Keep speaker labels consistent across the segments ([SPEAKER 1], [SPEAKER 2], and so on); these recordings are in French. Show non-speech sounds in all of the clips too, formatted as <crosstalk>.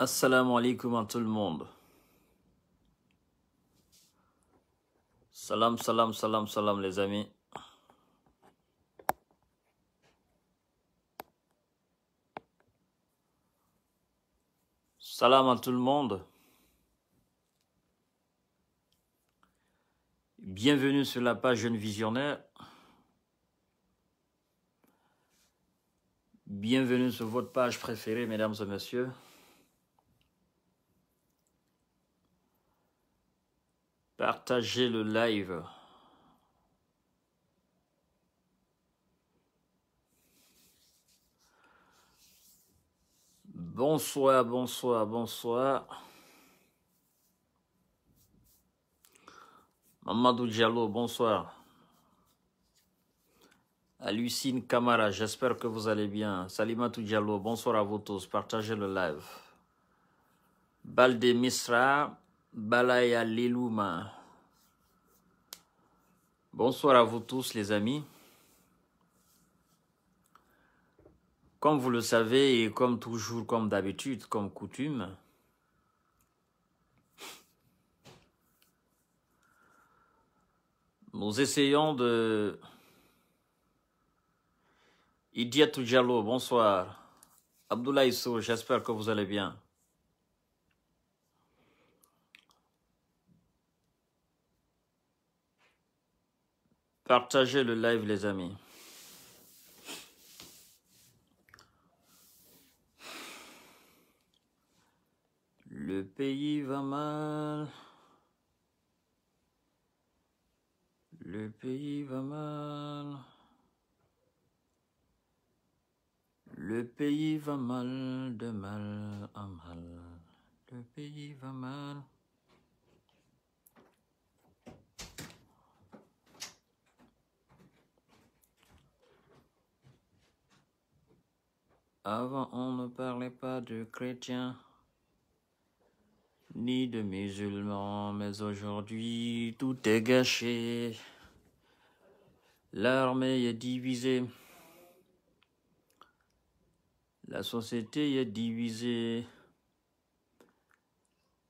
[SPEAKER 1] Assalamu alaikum à tout le monde. Salam, salam, salam, salam les amis. Salam à tout le monde. Bienvenue sur la page Jeune Visionnaire. Bienvenue sur votre page préférée, mesdames et messieurs. Partagez le live. Bonsoir, bonsoir, bonsoir. Mamadou Diallo, bonsoir. À Lucine Camara, j'espère que vous allez bien. Salimatou Diallo, bonsoir à vous tous. Partagez le live. Balde Misra, Balaya Lilouma. Bonsoir à vous tous les amis. Comme vous le savez et comme toujours, comme d'habitude, comme coutume, nous essayons de... Idiatou Diallo, bonsoir. Abdoulaye j'espère que vous allez bien. Partagez le live les amis. Le pays va mal. Le pays va mal. Le pays va mal de mal en mal. Le pays va mal. Avant, on ne parlait pas de chrétiens ni de musulmans, mais aujourd'hui, tout est gâché. L'armée est divisée. La société est divisée.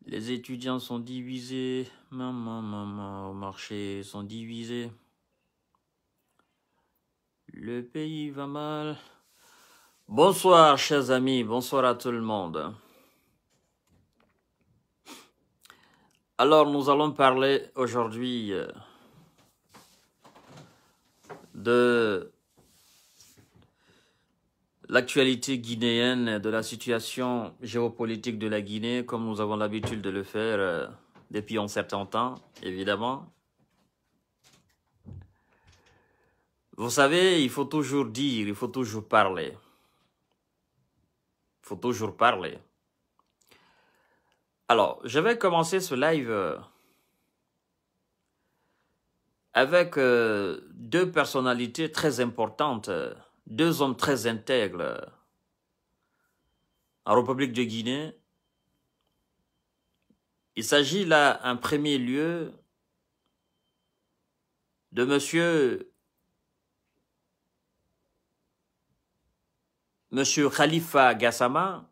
[SPEAKER 1] Les étudiants sont divisés. Maman, maman, au marché sont divisés. Le pays va mal. Bonsoir, chers amis. Bonsoir à tout le monde. Alors, nous allons parler aujourd'hui euh, de l'actualité guinéenne, de la situation géopolitique de la Guinée, comme nous avons l'habitude de le faire euh, depuis un certain temps, évidemment. Vous savez, il faut toujours dire, il faut toujours parler. Faut toujours parler. Alors, je vais commencer ce live euh, avec euh, deux personnalités très importantes, euh, deux hommes très intègres en République de Guinée. Il s'agit là, en premier lieu, de monsieur, monsieur Khalifa Gassama,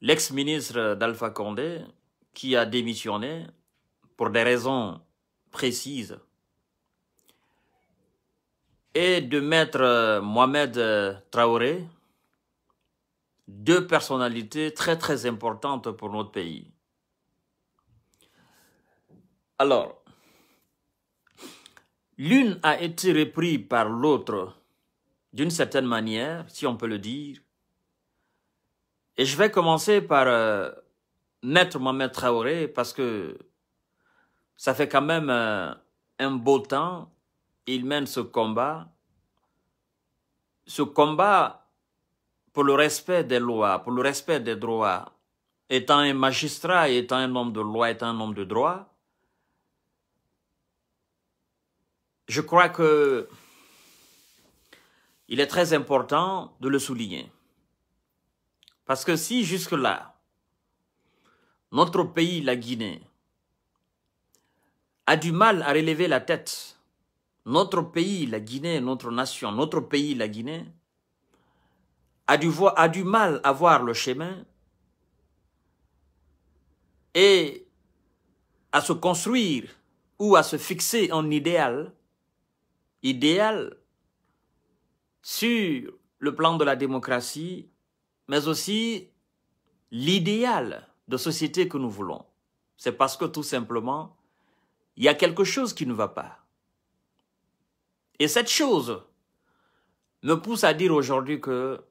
[SPEAKER 1] l'ex-ministre d'Alpha Condé, qui a démissionné pour des raisons précises, et de maître Mohamed Traoré, deux personnalités très très importantes pour notre pays. Alors, l'une a été reprise par l'autre d'une certaine manière, si on peut le dire, et je vais commencer par euh, Maître Mohamed Traoré parce que ça fait quand même euh, un beau temps. Il mène ce combat. Ce combat pour le respect des lois, pour le respect des droits. Étant un magistrat, étant un homme de loi, étant un homme de droit, je crois que il est très important de le souligner. Parce que si jusque-là, notre pays, la Guinée, a du mal à relever la tête, notre pays, la Guinée, notre nation, notre pays, la Guinée, a du, mal à voir le chemin et à se construire ou à se fixer un idéal, idéal sur le plan de la démocratie, mais aussi l'idéal de société que nous voulons. C'est parce que tout simplement, il y a quelque chose qui ne va pas. Et cette chose me pousse à dire aujourd'hui que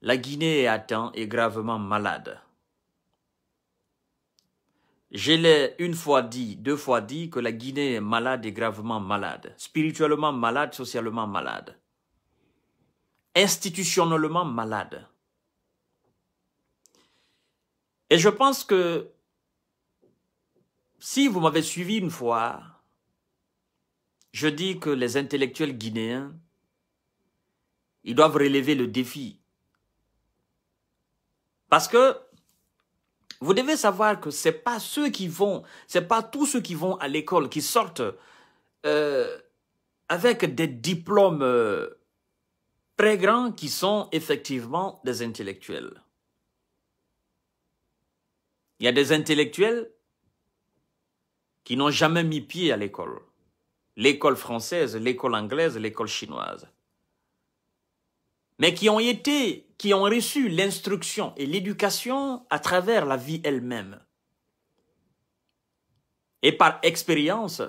[SPEAKER 1] la Guinée est atteinte et gravement malade. Je l'ai une fois dit, deux fois dit que la Guinée est malade et gravement malade, spirituellement malade, socialement malade, institutionnellement malade. Et je pense que si vous m'avez suivi une fois, je dis que les intellectuels guinéens, ils doivent relever le défi. Parce que vous devez savoir que c'est pas ceux qui vont, c'est pas tous ceux qui vont à l'école qui sortent euh, avec des diplômes euh, très grands qui sont effectivement des intellectuels. Il y a des intellectuels qui n'ont jamais mis pied à l'école. L'école française, l'école anglaise, l'école chinoise. Mais qui ont été qui ont reçu l'instruction et l'éducation à travers la vie elle-même. Et par expérience,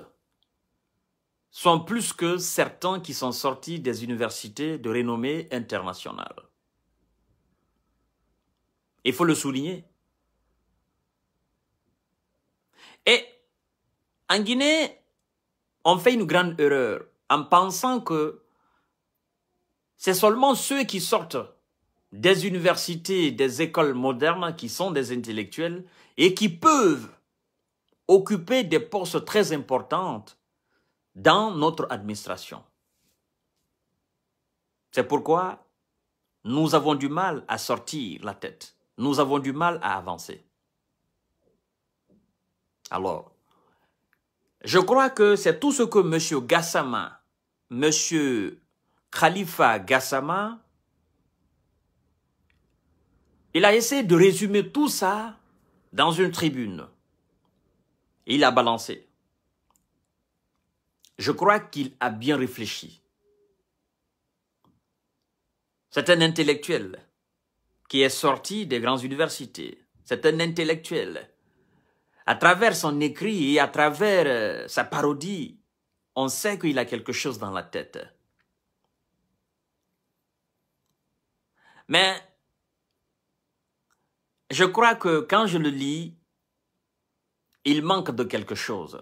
[SPEAKER 1] sont plus que certains qui sont sortis des universités de renommée internationale. Il faut le souligner. Et en Guinée, on fait une grande erreur en pensant que c'est seulement ceux qui sortent des universités, des écoles modernes qui sont des intellectuels et qui peuvent occuper des postes très importants dans notre administration. C'est pourquoi nous avons du mal à sortir la tête. Nous avons du mal à avancer. Alors, je crois que c'est tout ce que M. Gassama, M. Khalifa Gassama il a essayé de résumer tout ça dans une tribune. Il a balancé. Je crois qu'il a bien réfléchi. C'est un intellectuel qui est sorti des grandes universités. C'est un intellectuel. À travers son écrit et à travers euh, sa parodie, on sait qu'il a quelque chose dans la tête. Mais je crois que quand je le lis, il manque de quelque chose,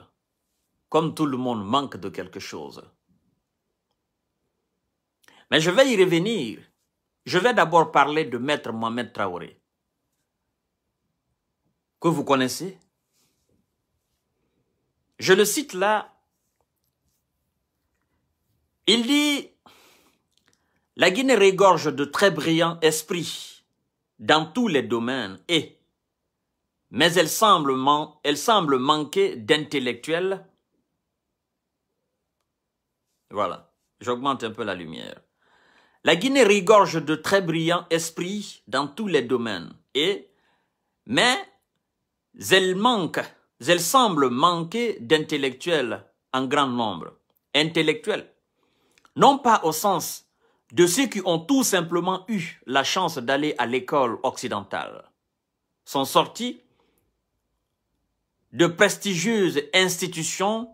[SPEAKER 1] comme tout le monde manque de quelque chose. Mais je vais y revenir. Je vais d'abord parler de Maître Mohamed Traoré, que vous connaissez? Je le cite là. Il dit, la Guinée régorge de très brillants esprits dans tous les domaines et, mais elle semble manquer d'intellectuels. Voilà, j'augmente un peu la lumière. La Guinée rigorge de très brillants esprits dans tous les domaines et, mais elle manque, elle semble manquer d'intellectuels en grand nombre. Intellectuels, non pas au sens de ceux qui ont tout simplement eu la chance d'aller à l'école occidentale, sont sortis de prestigieuses institutions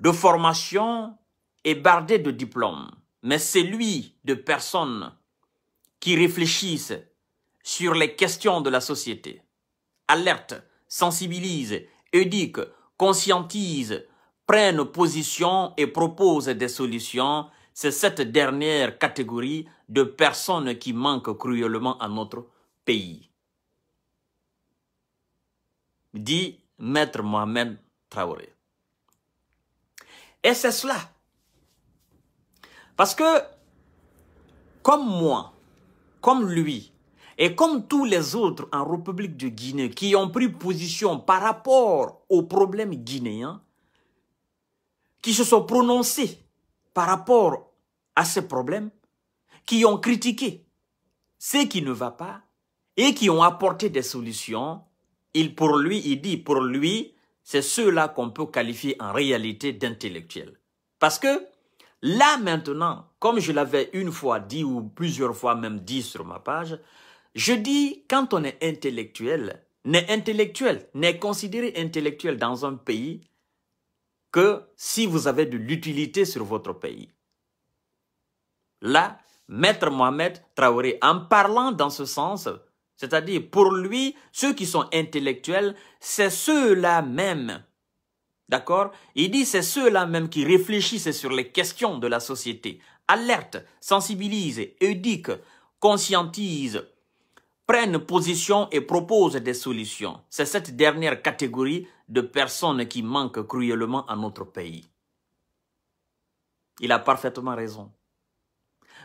[SPEAKER 1] de formation et bardés de diplômes. Mais c'est lui de personnes qui réfléchissent sur les questions de la société, alertent, sensibilisent, éduquent, conscientisent, prennent position et proposent des solutions c'est cette dernière catégorie de personnes qui manquent cruellement à notre pays. Dit Maître Mohamed Traoré. Et c'est cela. Parce que, comme moi, comme lui, et comme tous les autres en République de Guinée qui ont pris position par rapport aux problèmes guinéens, qui se sont prononcés par rapport à ces problèmes, qui ont critiqué ce qui ne va pas et qui ont apporté des solutions, il, pour lui, il dit, pour lui, c'est ceux-là qu'on peut qualifier en réalité d'intellectuels. Parce que là maintenant, comme je l'avais une fois dit ou plusieurs fois même dit sur ma page, je dis quand on est intellectuel, n'est intellectuel, n'est considéré intellectuel dans un pays que si vous avez de l'utilité sur votre pays. Là, Maître Mohamed Traoré, en parlant dans ce sens, c'est-à-dire pour lui, ceux qui sont intellectuels, c'est ceux-là même. D'accord? Il dit c'est ceux-là même qui réfléchissent sur les questions de la société, alertent, sensibilisent, éduquent, conscientisent, prennent position et proposent des solutions. C'est cette dernière catégorie de personnes qui manquent cruellement à notre pays. Il a parfaitement raison.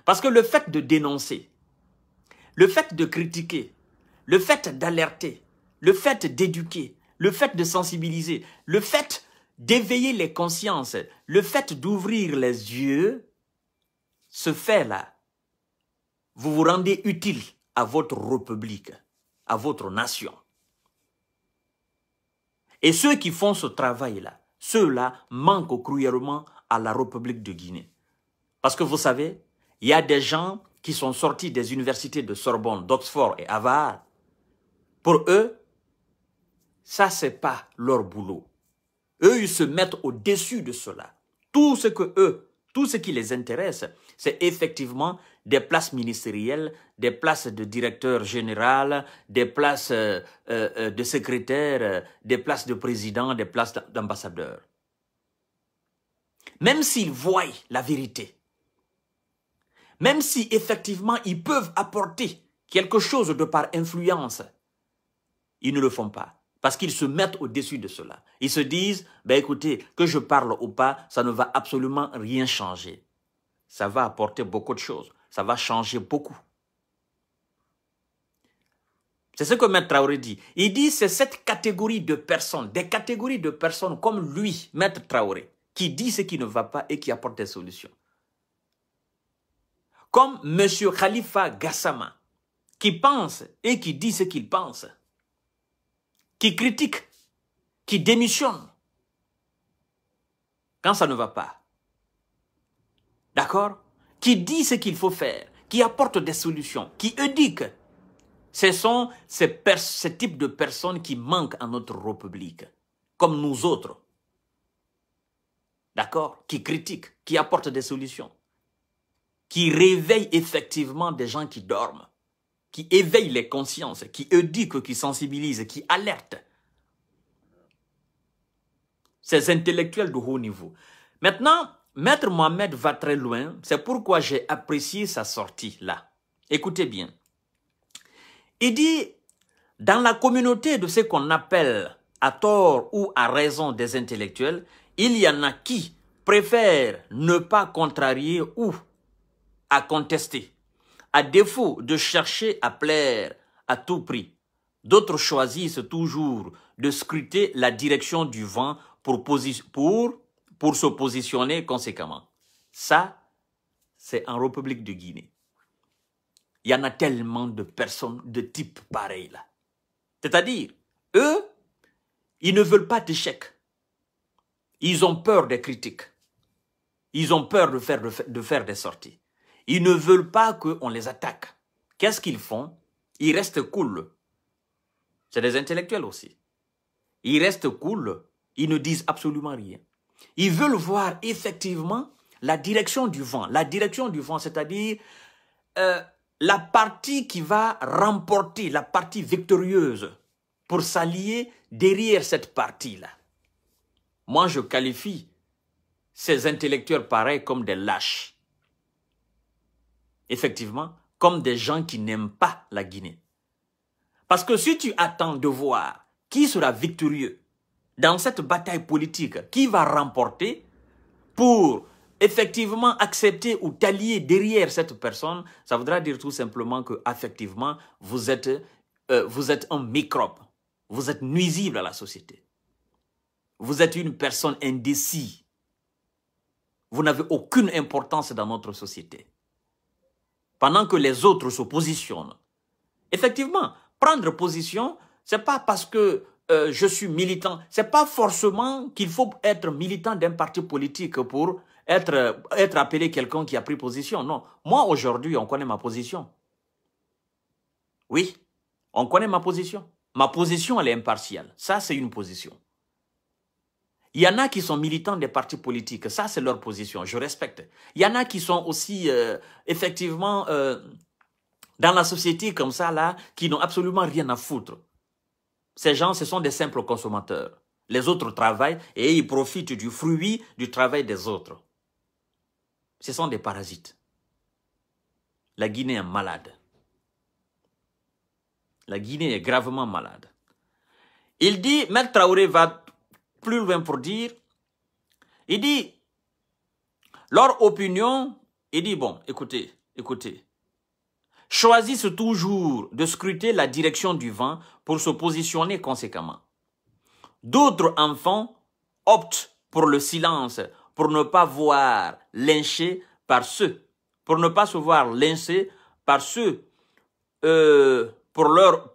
[SPEAKER 1] Parce que le fait de dénoncer, le fait de critiquer, le fait d'alerter, le fait d'éduquer, le fait de sensibiliser, le fait d'éveiller les consciences, le fait d'ouvrir les yeux, ce fait-là, vous vous rendez utile à votre république, à votre nation. Et ceux qui font ce travail-là, ceux-là manquent cruellement à la République de Guinée. Parce que vous savez, il y a des gens qui sont sortis des universités de Sorbonne, d'Oxford et Harvard. Pour eux, ça, c'est pas leur boulot. Eux, ils se mettent au-dessus de cela. Tout ce que eux, tout ce qui les intéresse, c'est effectivement des places ministérielles, des places de directeur général, des places euh, euh, euh, de secrétaire, des places de président, des places d'ambassadeur. Même s'ils voient la vérité, même si effectivement ils peuvent apporter quelque chose de par influence, ils ne le font pas. Parce qu'ils se mettent au-dessus de cela. Ils se disent, ben écoutez, que je parle ou pas, ça ne va absolument rien changer. Ça va apporter beaucoup de choses ça va changer beaucoup. C'est ce que Maître Traoré dit. Il dit c'est cette catégorie de personnes, des catégories de personnes comme lui, Maître Traoré, qui dit ce qui ne va pas et qui apporte des solutions. Comme M. Khalifa Gassama, qui pense et qui dit ce qu'il pense, qui critique, qui démissionne quand ça ne va pas. D'accord? Qui dit ce qu'il faut faire, qui apporte des solutions, qui éduque. Ce sont ces, ce type de personnes qui manquent à notre République, comme nous autres. D'accord? Qui critiquent, qui apportent des solutions, qui réveillent effectivement des gens qui dorment, qui éveillent les consciences, qui éduquent, qui sensibilisent, qui alertent. Ces intellectuels de haut niveau. Maintenant, Maître Mohamed va très loin, c'est pourquoi j'ai apprécié sa sortie là. Écoutez bien. Il dit, dans la communauté de ce qu'on appelle à tort ou à raison des intellectuels, il y en a qui préfèrent ne pas contrarier ou à contester, à défaut de chercher à plaire à tout prix. D'autres choisissent toujours de scruter la direction du vent pour, se positionner conséquemment. Ça, c'est en République de Guinée. Il y en a tellement de personnes de type pareil là. C'est-à-dire, eux, ils ne veulent pas d'échec. Ils ont peur des critiques. Ils ont peur de faire des sorties. Ils ne veulent pas qu'on les attaque. Qu'est-ce qu'ils font? Ils restent cool. C'est des intellectuels aussi. Ils restent cool. Ils ne disent absolument rien. Ils veulent voir effectivement la direction du vent. La direction du vent, c'est-à-dire euh, la partie qui va remporter, la partie victorieuse, pour s'allier derrière cette partie-là. Moi, je qualifie ces intellectuels pareils comme des lâches. Effectivement, comme des gens qui n'aiment pas la Guinée. Parce que si tu attends de voir qui sera victorieux dans cette bataille politique, qui va remporter pour effectivement accepter ou t'allier derrière cette personne, ça voudra dire tout simplement que effectivement vous êtes euh, vous êtes un microbe, vous êtes nuisible à la société. Vous êtes une personne indécise. Vous n'avez aucune importance dans notre société. Pendant que les autres se positionnent. Effectivement, prendre position, c'est pas parce que euh, je suis militant, c'est pas forcément qu'il faut être militant d'un parti politique pour être, être appelé quelqu'un qui a pris position. Non, moi aujourd'hui, on connaît ma position. Oui, on connaît ma position. Ma position, elle est impartiale. Ça, c'est une position. Il y en a qui sont militants des partis politiques. Ça, c'est leur position. Je respecte. Il y en a qui sont aussi, euh, effectivement, euh, dans la société comme ça, là, qui n'ont absolument rien à foutre. Ces gens, ce sont des simples consommateurs. Les autres travaillent et ils profitent du fruit du travail des autres. Ce sont des parasites. La Guinée est malade. La Guinée est gravement malade. Il dit, Maître Traoré va plus loin pour dire, il dit, leur opinion, il dit, bon, écoutez, écoutez, choisissent toujours de scruter la direction du vent pour se positionner conséquemment. D'autres enfants optent pour le silence, pour ne pas voir lyncher par ceux, pour ne pas se voir lyncher par ceux euh, pour leur,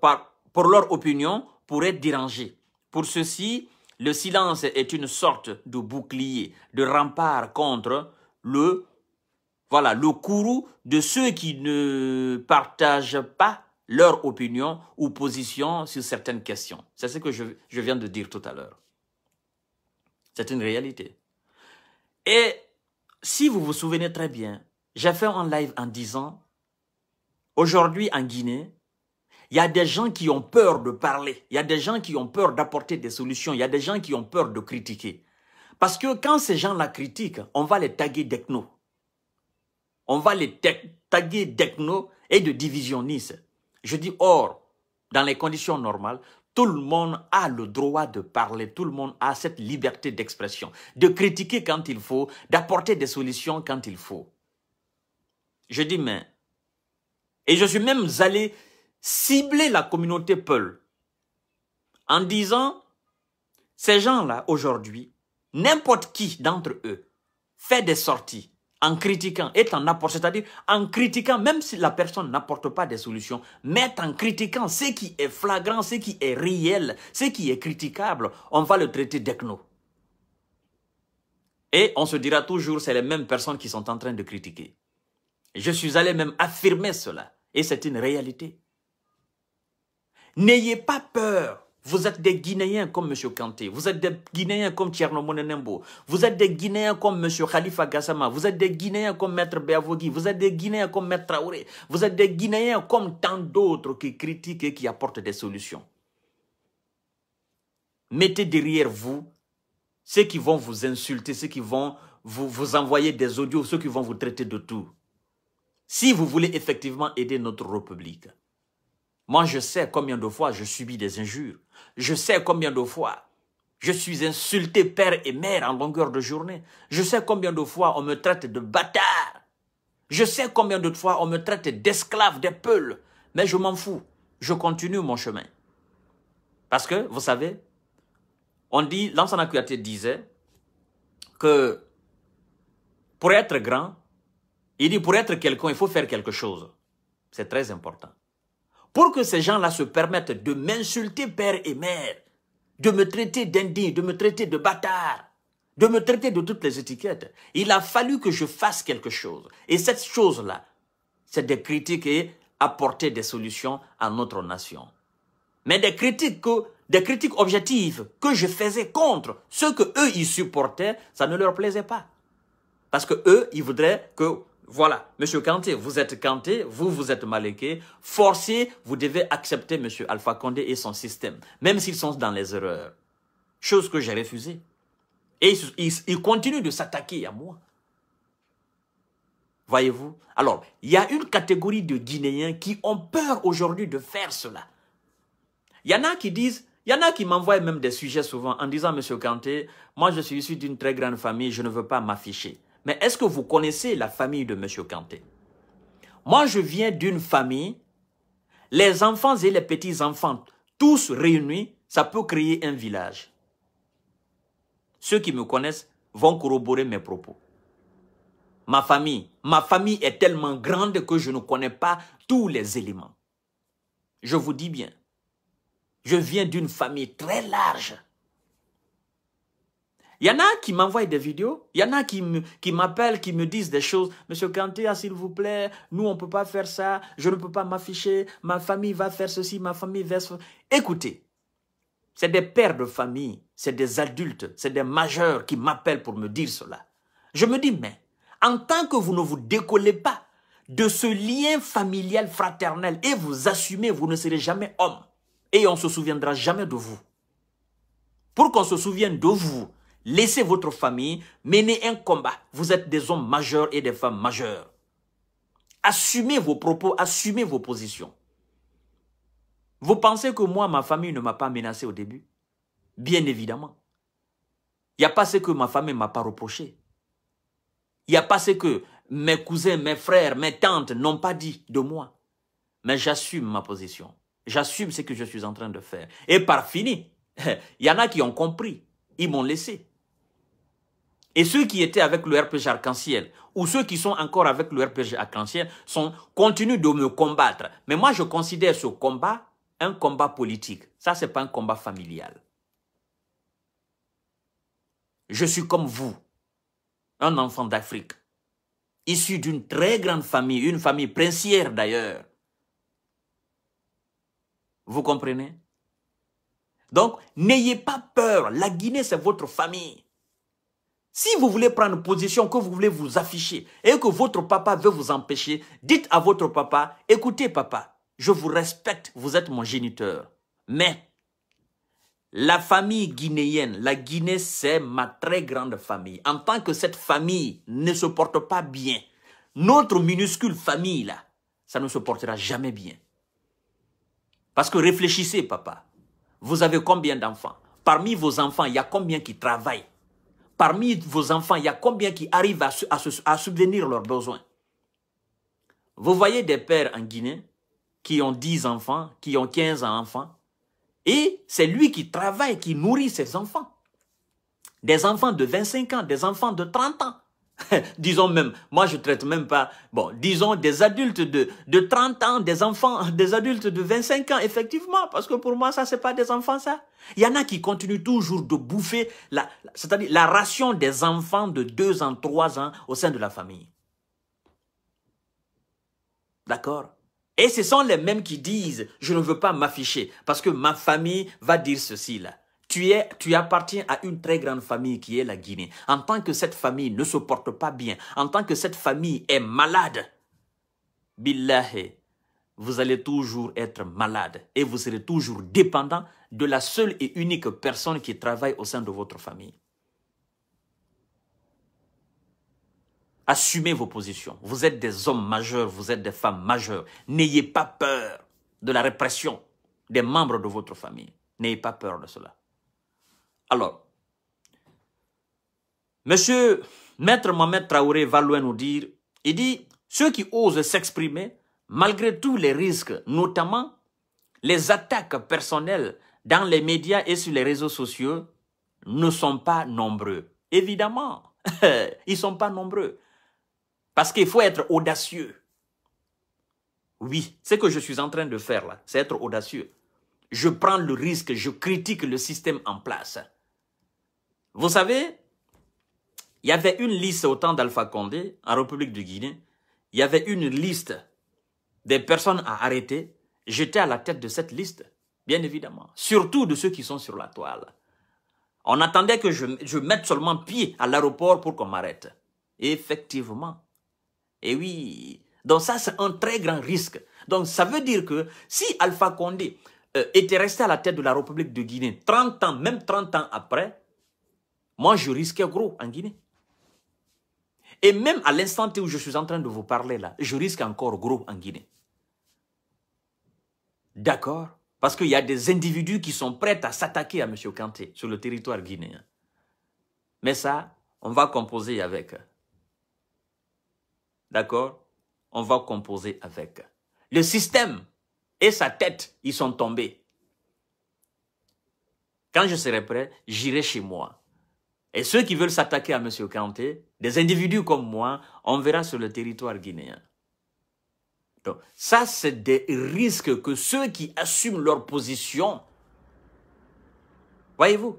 [SPEAKER 1] pour leur opinion, pour être dérangés. Pour ceci, le silence est une sorte de bouclier, de rempart contre le, voilà, le courroux de ceux qui ne partagent pas leur opinion ou position sur certaines questions. C'est ce que je, je viens de dire tout à l'heure. C'est une réalité. Et si vous vous souvenez très bien, j'ai fait un live en disant, aujourd'hui en Guinée, il y a des gens qui ont peur de parler. Il y a des gens qui ont peur d'apporter des solutions. Il y a des gens qui ont peur de critiquer. Parce que quand ces gens-là critiquent, on va les taguer d'ethno. On va les taguer d'ethno et de divisionnistes. Je dis, or, dans les conditions normales, tout le monde a le droit de parler, tout le monde a cette liberté d'expression, de critiquer quand il faut, d'apporter des solutions quand il faut. Je dis, mais, et je suis même allé cibler la communauté Peul en disant, ces gens-là, aujourd'hui, n'importe qui d'entre eux fait des sorties en critiquant, en c'est-à-dire en critiquant, même si la personne n'apporte pas des solutions, mais en critiquant ce qui est flagrant, ce qui est réel, ce qui est critiquable, on va le traiter d'ethno. Et on se dira toujours, c'est les mêmes personnes qui sont en train de critiquer. Je suis allé même affirmer cela, et c'est une réalité. N'ayez pas peur. Vous êtes des Guinéens comme M. Kanté. Vous êtes des Guinéens comme Tierno Monenembo. Vous êtes des Guinéens comme M. Khalifa Gassama. Vous êtes des Guinéens comme Maître Beavogi. Vous êtes des Guinéens comme Maître Traoré. Vous êtes des Guinéens comme tant d'autres qui critiquent et qui apportent des solutions. Mettez derrière vous ceux qui vont vous insulter, ceux qui vont vous, vous envoyer des audios, ceux qui vont vous traiter de tout. Si vous voulez effectivement aider notre République, moi, je sais combien de fois je subis des injures. Je sais combien de fois je suis insulté père et mère en longueur de journée. Je sais combien de fois on me traite de bâtard. Je sais combien de fois on me traite d'esclave, des peuls. Mais je m'en fous. Je continue mon chemin. Parce que, vous savez, on dit, Lansana disait que pour être grand, il dit pour être quelqu'un, il faut faire quelque chose. C'est très important pour que ces gens-là se permettent de m'insulter père et mère, de me traiter d'indigne, de me traiter de bâtard, de me traiter de toutes les étiquettes, il a fallu que je fasse quelque chose. Et cette chose-là, c'est de critiquer et apporter des solutions à notre nation. Mais des critiques, des critiques objectives que je faisais contre ceux que eux ils supportaient, ça ne leur plaisait pas. Parce que eux, ils voudraient que voilà, Monsieur Kanté, vous êtes Kanté, vous, vous êtes Maléké. Forcé, vous devez accepter Monsieur Alpha Condé et son système, même s'ils sont dans les erreurs. Chose que j'ai refusée. Et ils, continuent de s'attaquer à moi. Voyez-vous? Alors, il y a une catégorie de Guinéens qui ont peur aujourd'hui de faire cela. Il y en a qui disent, il y en a qui m'envoient même des sujets souvent en disant, Monsieur Kanté, moi je suis issu d'une très grande famille, je ne veux pas m'afficher. Mais est-ce que vous connaissez la famille de M. Kanté? Moi, je viens d'une famille, les enfants et les petits-enfants, tous réunis, ça peut créer un village. Ceux qui me connaissent vont corroborer mes propos. ma famille. Ma famille est tellement grande que je ne connais pas tous les éléments. Je vous dis bien, je viens d'une famille très large. Il y en a qui m'envoient des vidéos, il y en a qui m'appellent, qui, me disent des choses. Monsieur Kanté, ah, s'il vous plaît, nous, on ne peut pas faire ça, je ne peux pas m'afficher, ma famille va faire ceci, ma famille va faire... Écoutez, c'est des pères de famille, c'est des adultes, c'est des majeurs qui m'appellent pour me dire cela. Je me dis, mais en tant que vous ne vous décollez pas de ce lien familial fraternel et vous assumez, vous ne serez jamais homme. Et on ne se souviendra jamais de vous. Pour qu'on se souvienne de vous, laissez votre famille mener un combat. Vous êtes des hommes majeurs et des femmes majeures. Assumez vos propos, assumez vos positions. Vous pensez que moi, ma famille ne m'a pas menacé au début? Bien évidemment. Il n'y a pas ce que ma famille ne m'a pas reproché. Il n'y a pas ce que mes cousins, mes frères, mes tantes n'ont pas dit de moi. Mais j'assume ma position. J'assume ce que je suis en train de faire. Et par fini, il <laughs> y en a qui ont compris. Ils m'ont laissé. Et ceux qui étaient avec le RPG Arc-en-Ciel, ou ceux qui sont encore avec le RPG Arc-en-Ciel, continuent de me combattre. Mais moi, je considère ce combat un combat politique. Ça, c'est pas un combat familial. Je suis comme vous, un enfant d'Afrique, issu d'une très grande famille, une famille princière d'ailleurs. Vous comprenez? Donc, n'ayez pas peur. La Guinée, c'est votre famille. Si vous voulez prendre position, que vous voulez vous afficher et que votre papa veut vous empêcher, dites à votre papa, écoutez papa, je vous respecte, vous êtes mon géniteur. Mais la famille guinéenne, la Guinée, c'est ma très grande famille. En tant que cette famille ne se porte pas bien, notre minuscule famille, ça ne se portera jamais bien. Parce que réfléchissez, papa. Vous avez combien d'enfants? Parmi vos enfants, il y a combien qui travaillent? Parmi vos enfants, il y a combien qui arrivent à, subvenir leurs besoins? Vous voyez des pères en Guinée qui ont 10 enfants, qui ont 15 enfants. Et c'est lui qui travaille, qui nourrit ses enfants. Des enfants de 25 ans, des enfants de 30 ans. <laughs> disons même, moi je traite même pas, bon, disons des adultes de, de 30 ans, des enfants, <laughs> des adultes de 25 ans, effectivement, parce que pour moi ça c'est pas des enfants ça. Il y en a qui continuent toujours de bouffer la, c'est-à-dire la ration des enfants de 2 ans, 3 ans au sein de la famille. D'accord? Et ce sont les mêmes qui disent, je ne veux pas m'afficher parce que ma famille va dire ceci là. Tu, appartiens à une très grande famille qui est la Guinée. En tant que cette famille ne se porte pas bien, en tant que cette famille est malade, billahi, vous allez toujours être malade et vous serez toujours dépendant de la seule et unique personne qui travaille au sein de votre famille. Assumez vos positions. Vous êtes des hommes majeurs, vous êtes des femmes majeures. N'ayez pas peur de la répression des membres de votre famille. N'ayez pas peur de cela. Alors, Monsieur Maître Mohamed Traoré va loin nous dire, il dit, ceux qui osent s'exprimer, malgré tous les risques, notamment les attaques personnelles dans les médias et sur les réseaux sociaux, ne sont pas nombreux. Évidemment, <laughs> ils ne sont pas nombreux. Parce qu'il faut être audacieux. Oui, ce que je suis en train de faire là, c'est être audacieux. Je prends le risque, je critique le système en place. Vous savez, il y avait une liste au temps d'Alpha Condé, en République de Guinée. Il y avait une liste des personnes à arrêter. J'étais à la tête de cette liste, bien évidemment. Surtout de ceux qui sont sur la toile. On attendait que je, je mette seulement pied à l'aéroport pour qu'on m'arrête. Effectivement, et oui, donc ça c'est un très grand risque. Donc ça veut dire que si Alpha Condé euh, était resté à la tête de la République de Guinée 30 ans, même 30 ans après, moi je risquais gros en Guinée. Et même à l'instant où je suis en train de vous parler là, je risque encore gros en Guinée. D'accord? Parce qu'il y a des individus qui sont prêts à s'attaquer à M. Kanté sur le territoire guinéen. Mais ça, on va composer avec. D'accord? On va composer avec. Le système et sa tête, ils sont tombés. Quand je serai prêt, j'irai chez moi. Et ceux qui veulent s'attaquer à M. Kanté, des individus comme moi, on verra sur le territoire guinéen. Donc, ça, c'est des risques que ceux qui assument leur position, voyez-vous,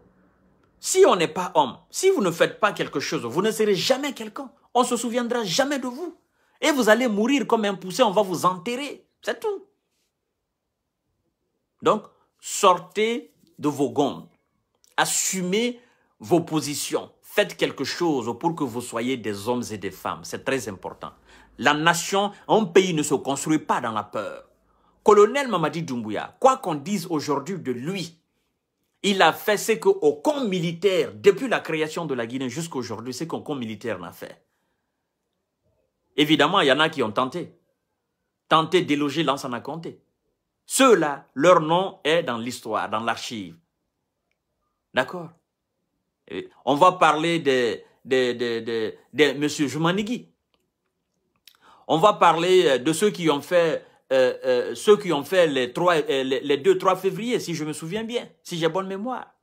[SPEAKER 1] si on n'est pas homme, si vous ne faites pas quelque chose, vous ne serez jamais quelqu'un. On se souviendra jamais de vous. Et vous allez mourir comme un poussé, on va vous enterrer. C'est tout. Donc, sortez de vos gonds. Assumez vos positions. Faites quelque chose pour que vous soyez des hommes et des femmes. C'est très important. La nation, un pays ne se construit pas dans la peur. Colonel Mamadi Doumbouya, quoi qu'on dise aujourd'hui de lui, il a fait ce qu'aucun militaire, depuis la création de la Guinée jusqu'à aujourd'hui, ce qu'aucun militaire n'a fait. Évidemment, il y en a qui ont tenté. Tenté d'éloger Lansana Conté. Ceux-là, leur nom est dans l'histoire, dans l'archive. D'accord? On va parler de, de, de, de, M. Joumanigui. On va parler euh, de ceux qui ont fait, euh, euh, ceux qui ont fait les, 3, les 2-3 février, si je me souviens bien, si j'ai bonne mémoire.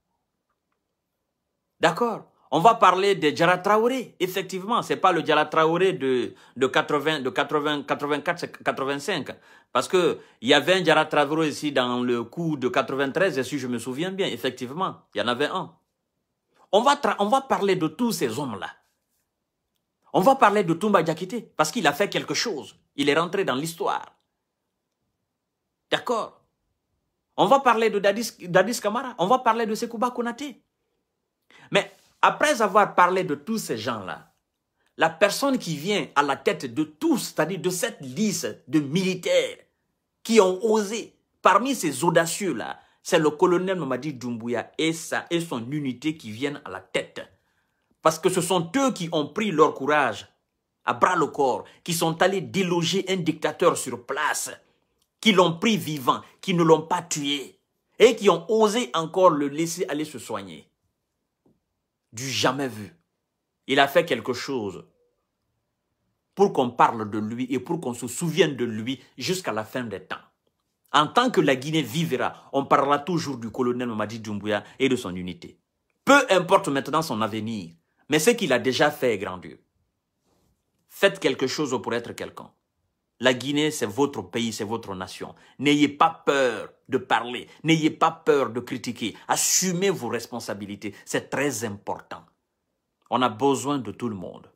[SPEAKER 1] D'accord? On va parler de Djara Traoré. Effectivement, c'est pas le Djara Traoré de, de 80, de 80, 84, 85. Parce que il y avait un Djara Traoré ici dans le coup de 93, si je me souviens bien. Effectivement, il y en avait un. On va, parler de tous ces hommes-là. On va parler de Toumba Diakité, parce qu'il a fait quelque chose. Il est rentré dans l'histoire. D'accord? On va parler de Dadis, Dadis Kamara. On va parler de Sekouba Konaté. Mais après avoir parlé de tous ces gens-là, la personne qui vient à la tête de tous, c'est-à-dire de cette liste de militaires qui ont osé, parmi ces audacieux-là, c'est le colonel Mamadi Doumbouya et, sa, et son unité qui viennent à la tête. Parce que ce sont eux qui ont pris leur courage à bras le corps, qui sont allés déloger un dictateur sur place, qui l'ont pris vivant, qui ne l'ont pas tué, et qui ont osé encore le laisser aller se soigner du jamais vu. Il a fait quelque chose pour qu'on parle de lui et pour qu'on se souvienne de lui jusqu'à la fin des temps. En tant que la Guinée vivra, on parlera toujours du colonel Mamadi Doumbouya et de son unité. Peu importe maintenant son avenir, mais ce qu'il a déjà fait est grandiose. Faites quelque chose pour être quelqu'un. La Guinée, c'est votre pays, c'est votre nation. N'ayez pas peur de parler, n'ayez pas peur de critiquer. Assumez vos responsabilités, c'est très important. On a besoin de tout le monde.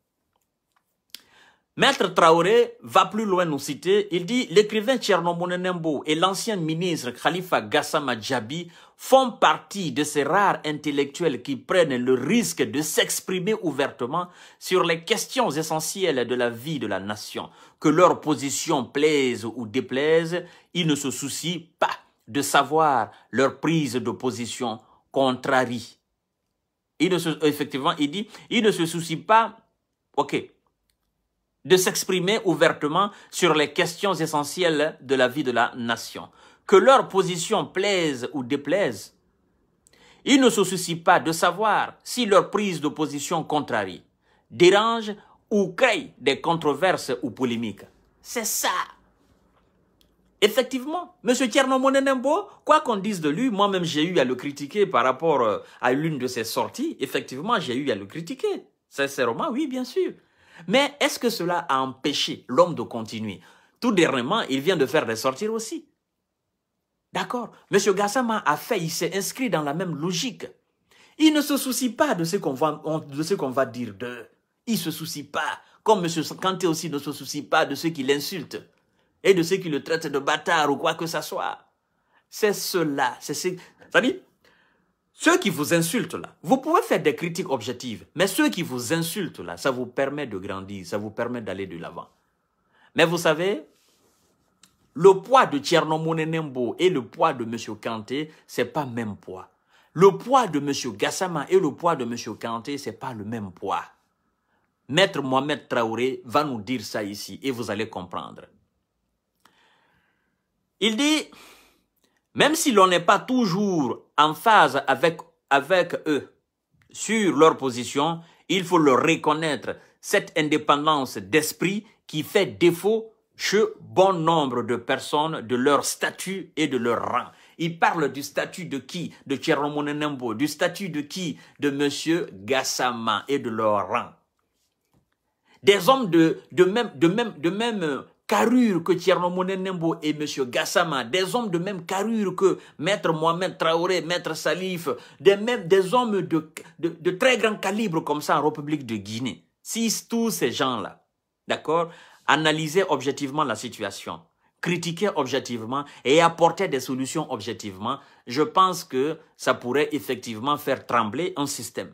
[SPEAKER 1] Maître Traoré va plus loin nous citer. Il dit l'écrivain Tchernomone Nembo et l'ancien ministre Khalifa Gassama Djabi font partie de ces rares intellectuels qui prennent le risque de s'exprimer ouvertement sur les questions essentielles de la vie de la nation. Que leur position plaise ou déplaise, ils ne se soucient pas de savoir leur prise de position contrarie. Il ne se, effectivement, il dit, il ne se soucie pas, ok, de s'exprimer ouvertement sur les questions essentielles de la vie de la nation. Que leur position plaise ou déplaise, ils ne se soucient pas de savoir si leur prise de position contrarie, dérange ou crée des controverses ou polémiques. C'est ça. Effectivement, M. Tierno Monenembo, quoi qu'on dise de lui, moi-même j'ai eu à le critiquer par rapport euh, à l'une de ses sorties. Effectivement, j'ai eu à le critiquer. Sincèrement, oui, bien sûr. Mais est-ce que cela a empêché l'homme de continuer? Tout dernièrement, il vient de faire des sorties aussi. D'accord? Monsieur Gassama a fait, il s'est inscrit dans la même logique. Il ne se soucie pas de ce qu'on va, dire d'eux. Il se soucie pas. Comme Monsieur Kanté aussi ne se soucie pas de ceux qui l'insultent et de ceux qui le traitent de bâtard ou quoi que ce soit. C'est cela. C'est ce, ceux qui vous insultent là, vous pouvez faire des critiques objectives, mais ceux qui vous insultent là, ça vous permet de grandir, ça vous permet d'aller de l'avant. Mais vous savez, le poids de Tchernomone Nembo et le poids de M. Kanté, c'est pas même poids. Le poids de M. Gassama et le poids de M. Kanté, c'est pas le même poids. Maître Mohamed Traoré va nous dire ça ici et vous allez comprendre. Il dit, même si l'on n'est pas toujours en phase avec, eux sur leur position, il faut leur reconnaître cette indépendance d'esprit qui fait défaut chez bon nombre de personnes de leur statut et de leur rang. Il parle du statut de qui? De Nembo. Du statut de qui? De Monsieur Gassama et de leur rang. Des hommes de même, de même, de même carrure que Tchernomone Nembo et M. Gassama, des hommes de même carrure que Maître Mohamed Traoré, Maître Salif, des, même, des hommes de, de, de, très grand calibre comme ça en République de Guinée. Si tous ces gens-là, d'accord, analysaient objectivement la situation, critiquaient objectivement et apportaient des solutions objectivement, je pense que ça pourrait effectivement faire trembler un système.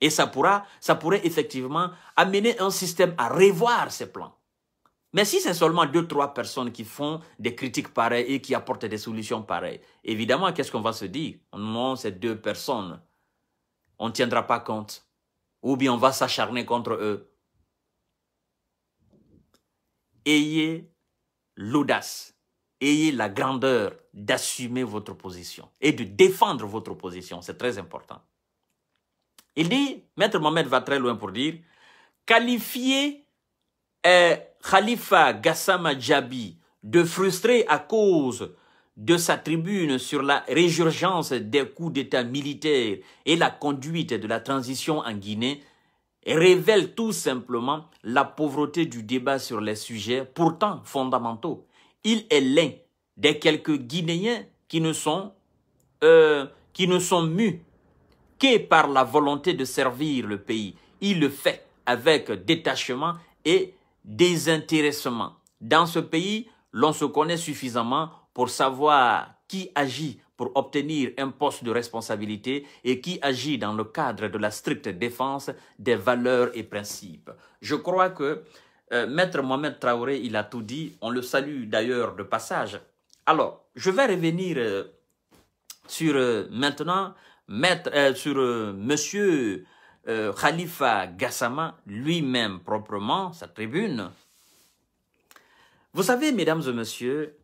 [SPEAKER 1] Et ça, pourra, ça pourrait effectivement amener un système à revoir ses plans. Mais si c'est seulement deux, trois personnes qui font des critiques pareilles et qui apportent des solutions pareilles, évidemment, qu'est-ce qu'on va se dire? Non, ces deux personnes, on ne tiendra pas compte. Ou bien on va s'acharner contre eux. Ayez l'audace, ayez la grandeur d'assumer votre position et de défendre votre position. C'est très important. Il dit, Maître Mohamed va très loin pour dire, qualifier euh, Khalifa Gassama Djabi de frustrer à cause de sa tribune sur la résurgence des coups d'État militaires et la conduite de la transition en Guinée révèle tout simplement la pauvreté du débat sur les sujets pourtant fondamentaux. Il est l'un des quelques Guinéens qui ne sont, euh, qui ne sont mus que par la volonté de servir le pays. Il le fait avec détachement et désintéressement. Dans ce pays, l'on se connaît suffisamment pour savoir qui agit pour obtenir un poste de responsabilité et qui agit dans le cadre de la stricte défense des valeurs et principes. Je crois que euh, Maître Mohamed Traoré, il a tout dit. On le salue d'ailleurs de passage. Alors, je vais revenir euh, sur euh, maintenant sur Monsieur euh, Khalifa Gassama lui-même proprement, sa tribune. Vous savez, mesdames et messieurs,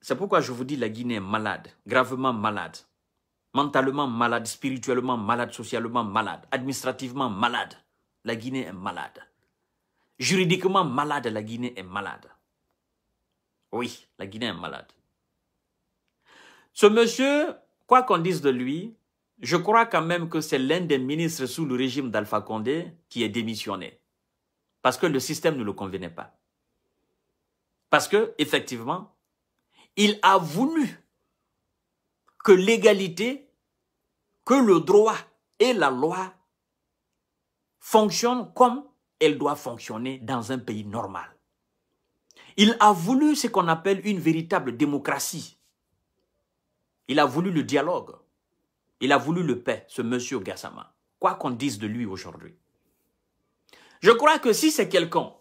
[SPEAKER 1] c'est pourquoi je vous dis la Guinée est malade, gravement malade, mentalement malade, spirituellement malade, socialement malade, administrativement malade. La Guinée est malade. Juridiquement malade, la Guinée est malade. Oui, la Guinée est malade. Ce monsieur, quoi qu'on dise de lui, je crois quand même que c'est l'un des ministres sous le régime d'Alpha Condé qui est démissionné. Parce que le système ne le convenait pas. Parce que, effectivement, il a voulu que l'égalité, que le droit et la loi fonctionnent comme elle doit fonctionner dans un pays normal. Il a voulu ce qu'on appelle une véritable démocratie. Il a voulu le dialogue. Il a voulu le paix, ce monsieur Gassama, quoi qu'on dise de lui aujourd'hui. Je crois que si c'est quelqu'un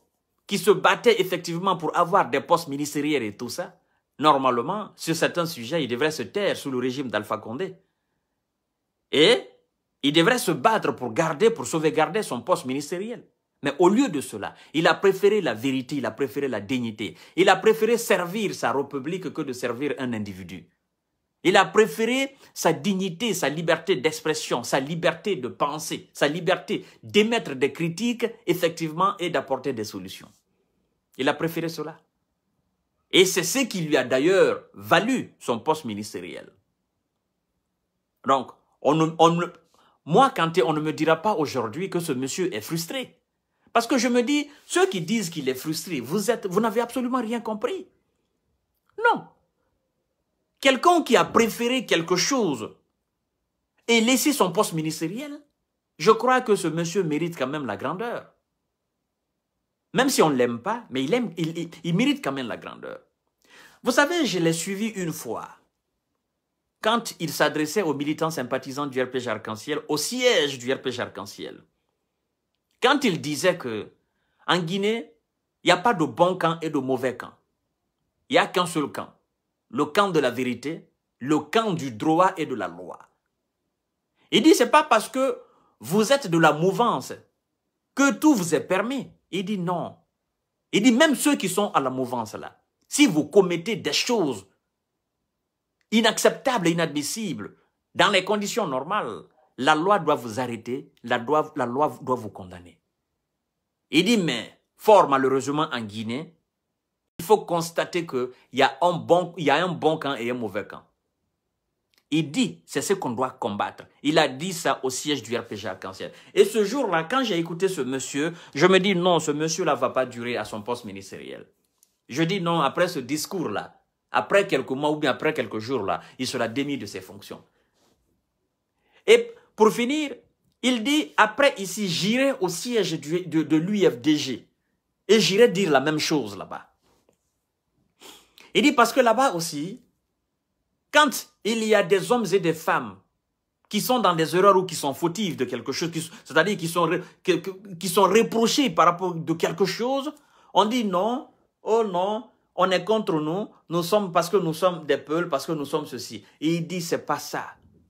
[SPEAKER 1] qui se battait effectivement pour avoir des postes ministériels et tout ça, normalement, sur certains sujets, il devrait se taire sous le régime d'Alpha Condé. Et il devrait se battre pour garder, pour sauvegarder son poste ministériel. Mais au lieu de cela, il a préféré la vérité, il a préféré la dignité. Il a préféré servir sa république que de servir un individu. Il a préféré sa dignité, sa liberté d'expression, sa liberté de penser, sa liberté d'émettre des critiques, effectivement, et d'apporter des solutions. Il a préféré cela. Et c'est ce qui lui a d'ailleurs valu son poste ministériel. Donc, on, on, moi, quand on ne me dira pas aujourd'hui que ce monsieur est frustré. Parce que je me dis, ceux qui disent qu'il est frustré, vous n'avez absolument rien compris. Non, Quelqu'un qui a préféré quelque chose et laissé son poste ministériel, je crois que ce monsieur mérite quand même la grandeur. Même si on ne l'aime pas, mais il, aime, il, mérite quand même la grandeur. Vous savez, je l'ai suivi une fois. Quand il s'adressait aux militants sympathisants du RPG Arc-en-Ciel, au siège du RPG Arc-en-Ciel. Quand il disait que, en Guinée, il n'y a pas de bon camp et de mauvais camp. Il n'y a qu'un seul camp le camp de la vérité, le camp du droit et de la loi. Il dit, c'est pas parce que vous êtes de la mouvance que tout vous est permis. Il dit non. Il dit même ceux qui sont à la mouvance là, si vous commettez des choses inacceptables et inadmissibles dans les conditions normales, la loi doit vous arrêter, la loi, la loi doit vous condamner. Il dit mais, fort malheureusement en Guinée, il faut constater qu'il y, a un bon, camp et un mauvais camp. Il dit, c'est ce qu'on doit combattre. Il a dit ça au siège du RPG Arc-en-Ciel. Et ce jour-là, quand j'ai écouté ce monsieur, je me dis non, ce monsieur-là va pas durer à son poste ministériel. Je dis non, après ce discours-là, après quelques mois ou bien après quelques jours-là, il sera démis de ses fonctions. Et pour finir, il dit, après ici, j'irai au siège de l'UFDG et j'irai dire la même chose là-bas. Il dit parce que là-bas aussi, quand il y a des hommes et des femmes qui sont dans des erreurs ou qui sont fautifs de quelque chose, c'est-à-dire qui sont, qui reprochés par rapport de quelque chose, on dit non, oh non, on est contre nous, nous sommes parce que nous sommes des peuples, parce que nous sommes ceci. Et il dit c'est pas ça.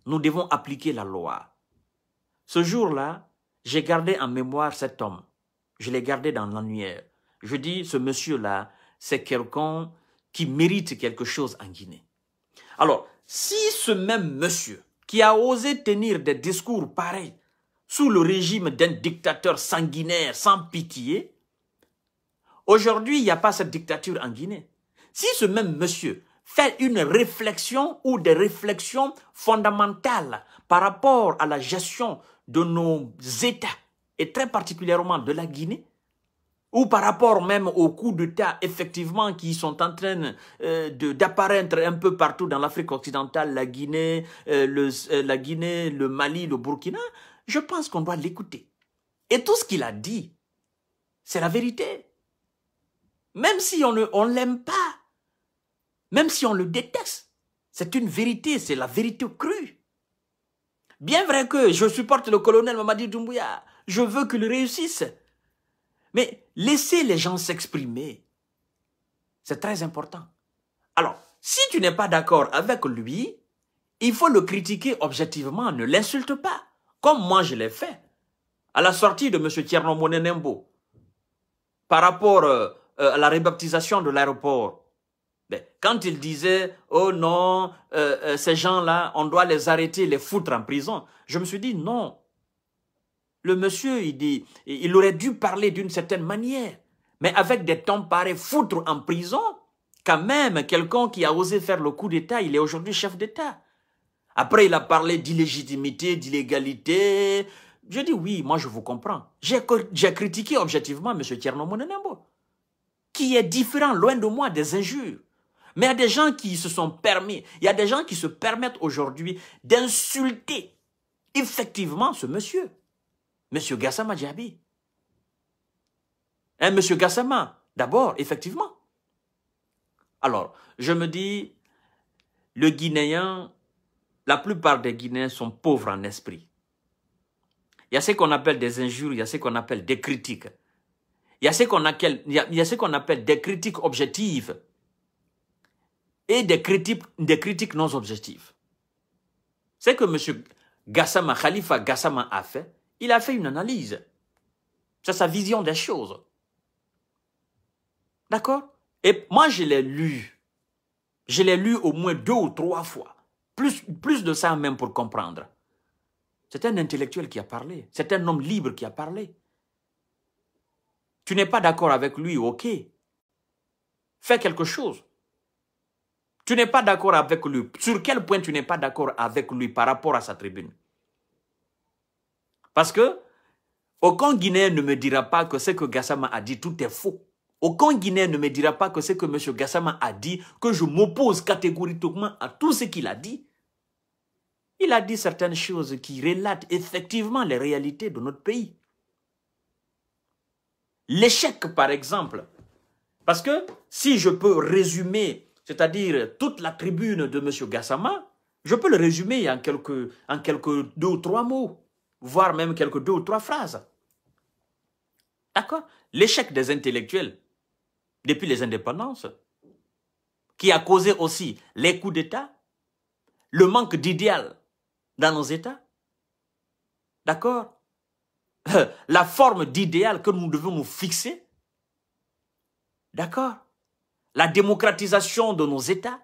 [SPEAKER 1] Nous devons appliquer la loi. Ce jour-là, j'ai gardé en mémoire cet homme. Je l'ai gardé dans l'annuaire. Je dis, ce monsieur-là, c'est quelqu'un qui mérite quelque chose en Guinée. Alors, si ce même monsieur qui a osé tenir des discours pareils sous le régime d'un dictateur sanguinaire sans pitié, aujourd'hui, il n'y a pas cette dictature en Guinée. Si ce même monsieur fait une réflexion ou des réflexions fondamentales par rapport à la gestion de nos États, et très particulièrement de la Guinée, ou par rapport même aux coups d'État, effectivement, qui sont en train euh, d'apparaître un peu partout dans l'Afrique occidentale, la Guinée, euh, euh, la Guinée, le Mali, le Burkina, je pense qu'on doit l'écouter. Et tout ce qu'il a dit, c'est la vérité. Même si on ne l'aime pas, même si on le déteste, c'est une vérité, c'est la vérité crue. Bien vrai que je supporte le colonel Mamadi Doumbouya, je veux qu'il réussisse. Mais laissez les gens s'exprimer. C'est très important. Alors, si tu n'es pas d'accord avec lui, il faut le critiquer objectivement, ne l'insulte pas, comme moi je l'ai fait. À la sortie de M. Tierno Monenembo, par rapport euh, euh, à la rebaptisation de l'aéroport, ben, quand il disait, oh non, euh, ces gens-là, on doit les arrêter, les foutre en prison, je me suis dit, non, le monsieur, il dit, il aurait dû parler d'une certaine manière. Mais avec des temps pareils, foutre en prison, quand même, quelqu'un qui a osé faire le coup d'État, il est aujourd'hui chef d'État. Après, il a parlé d'illégitimité, d'illégalité. Je dis oui, moi je vous comprends. J'ai critiqué objectivement M. Tierno qui est différent, loin de moi, des injures. Mais il y a des gens qui se sont permis, il y a des gens qui se permettent aujourd'hui d'insulter effectivement ce monsieur. Monsieur Gassama Djabi. Hein, Monsieur Gassama, d'abord, effectivement. Alors, je me dis, le Guinéen, la plupart des Guinéens sont pauvres en esprit. Il y a ce qu'on appelle des injures, il y a ce qu'on appelle des critiques. Il y a ce qu'on appelle, des critiques objectives et des critiques, des critiques non objectives. C'est que M. Gassama, Khalifa Gassama a fait, il a fait une analyse. C'est sa vision des choses. D'accord? Et moi, je l'ai lu. Je l'ai lu au moins deux ou trois fois. Plus, plus de ça même pour comprendre. C'est un intellectuel qui a parlé. C'est un homme libre qui a parlé. Tu n'es pas d'accord avec lui, ok. Fais quelque chose. Tu n'es pas d'accord avec lui. Sur quel point tu n'es pas d'accord avec lui par rapport à sa tribune? Parce que aucun Guinéen ne me dira pas que ce que Gassama a dit, tout est faux. Aucun Guinéen ne me dira pas que ce que M. Gassama a dit, que je m'oppose catégoriquement à tout ce qu'il a dit. Il a dit certaines choses qui relatent effectivement les réalités de notre pays. L'échec, par exemple. Parce que si je peux résumer, c'est-à-dire toute la tribune de M. Gassama, je peux le résumer en quelques, en quelques deux ou trois mots voire même quelques deux ou trois phrases. D'accord? L'échec des intellectuels depuis les indépendances, qui a causé aussi les coups d'État, le manque d'idéal dans nos États. D'accord? <laughs> La forme d'idéal que nous devons nous fixer. D'accord? La démocratisation de nos États.